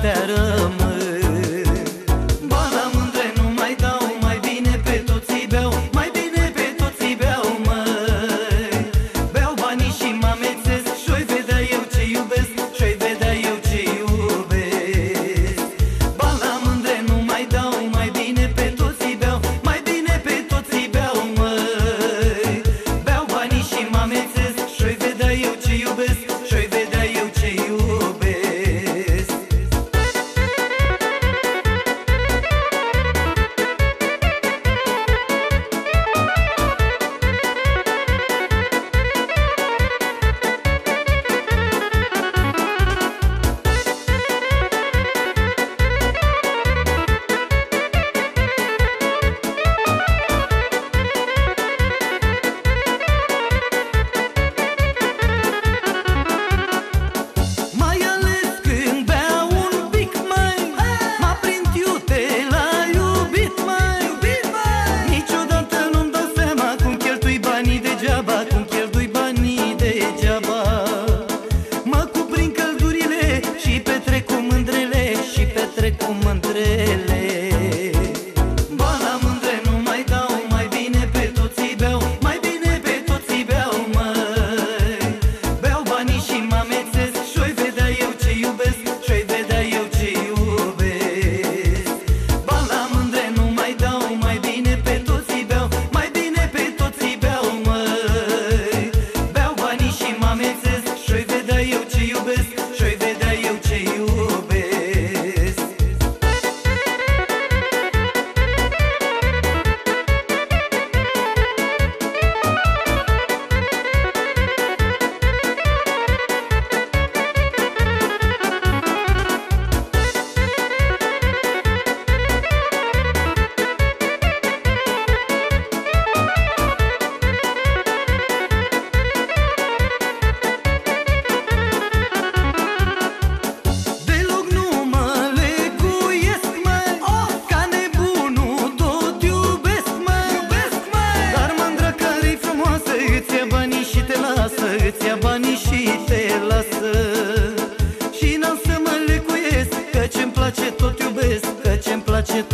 dragostea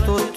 todo